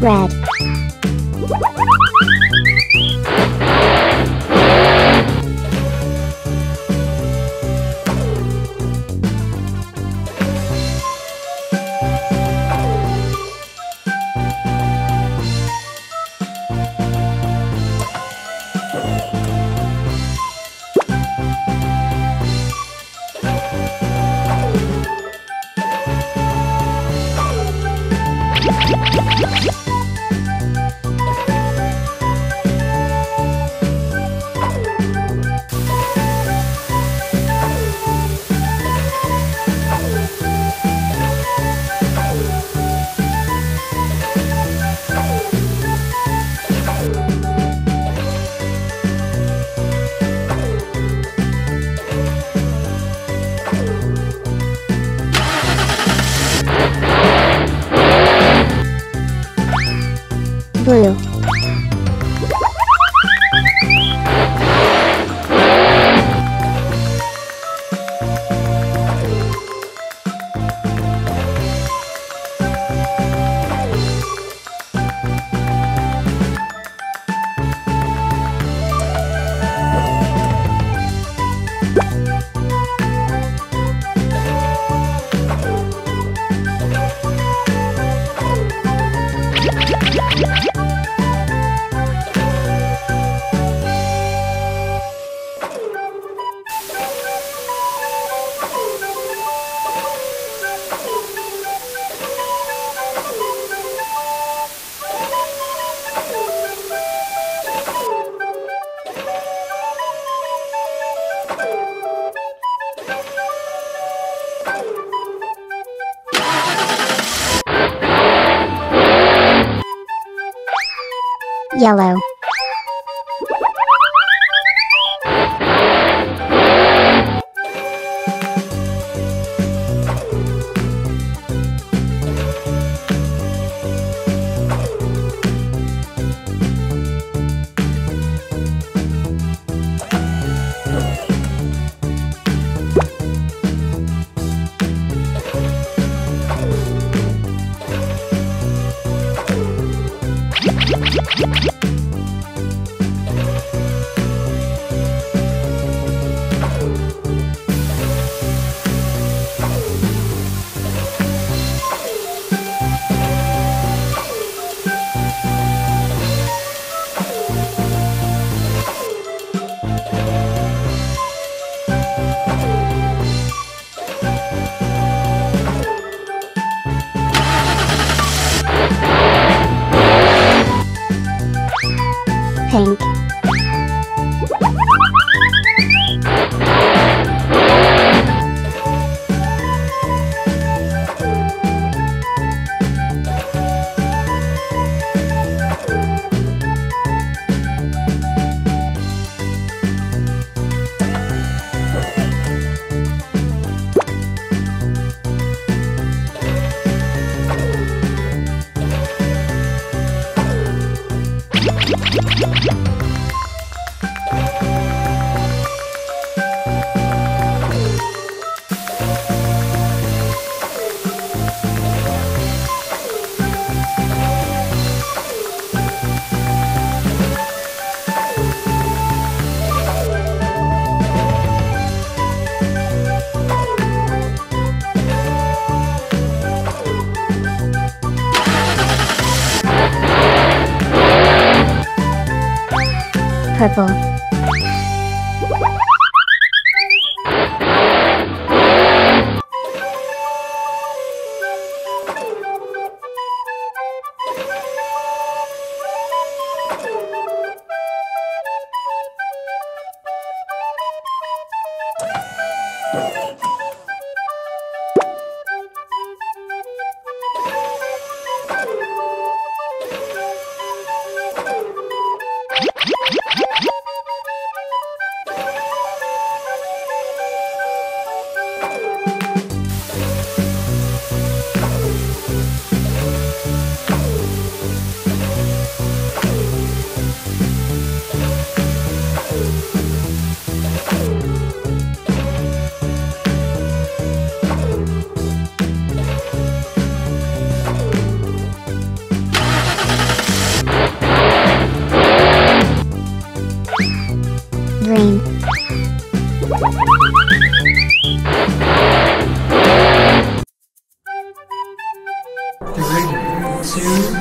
Red. Yellow. channel. Purple. Three, two,